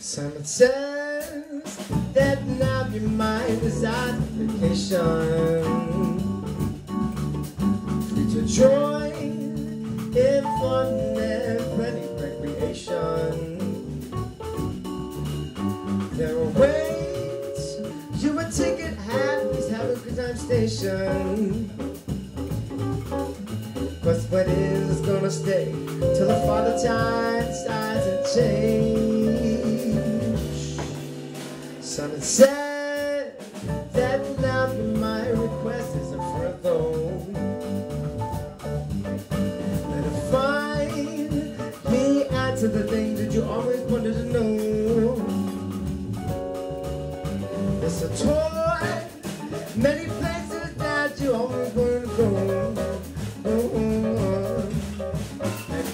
Simon says that now your mind is on vacation. Time starts to change. Simon said that now my request is a further. Let her find the answer to the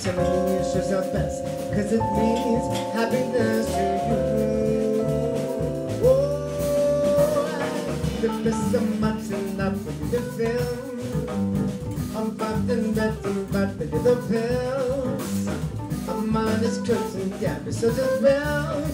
And tell you yourself best, cause it means happiness to you. Oh, there is so much enough for you to feel. I'm about to let them back to the pills. My mind is crimson, yeah, but so just well,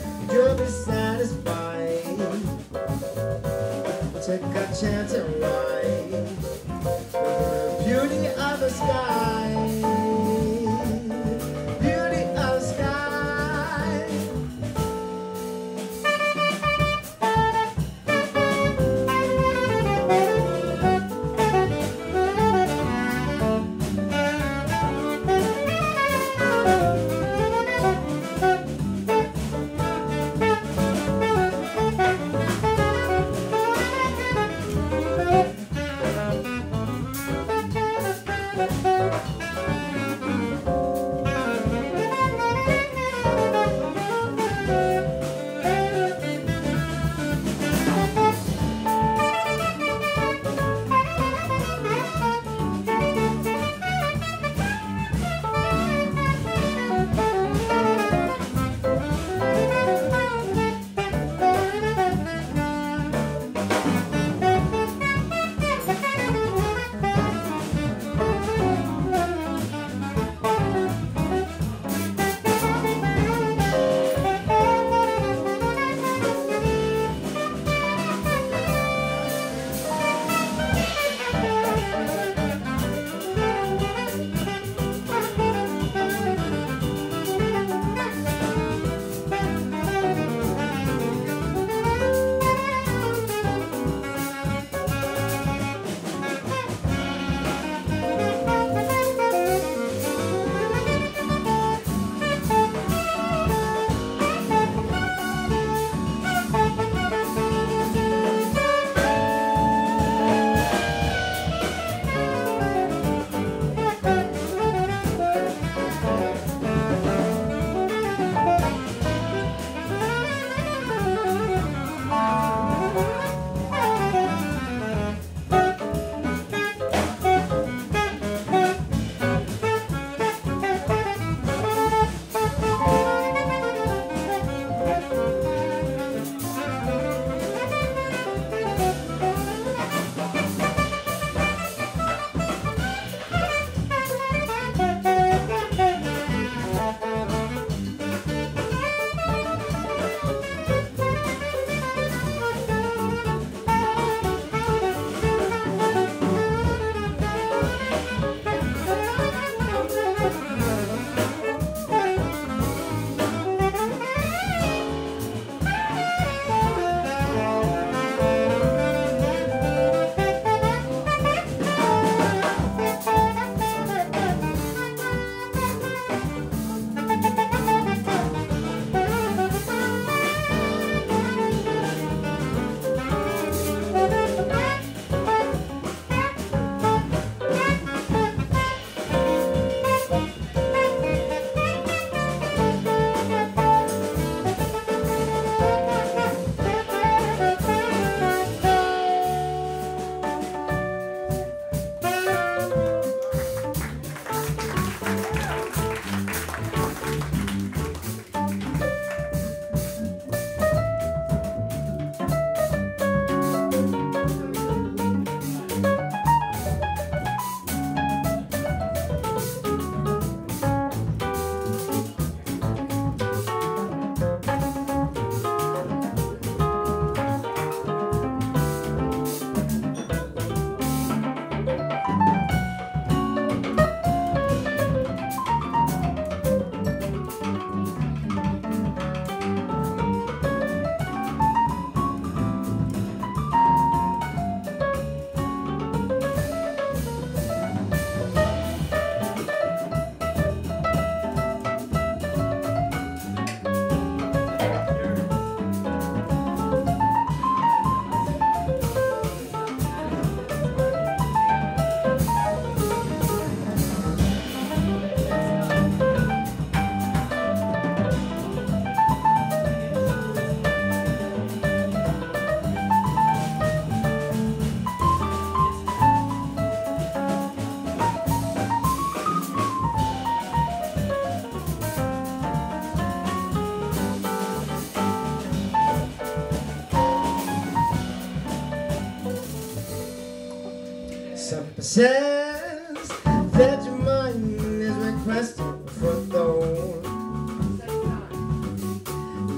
Says that your mind is requesting for those.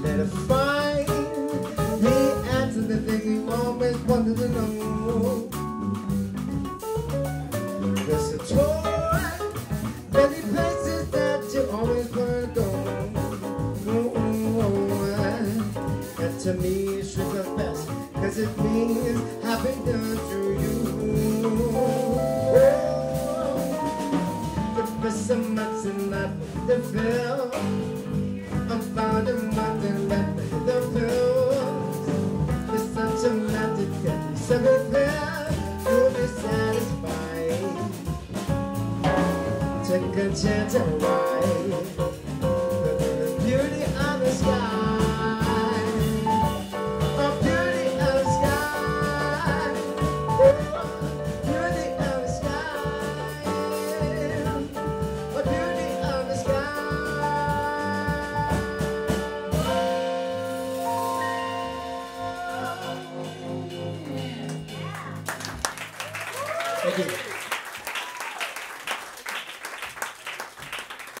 Let her find the answer that they always wanted to know. There's a toy, many places that you always wanted to go. And to me, just the best, cause it means happiness to you. Life to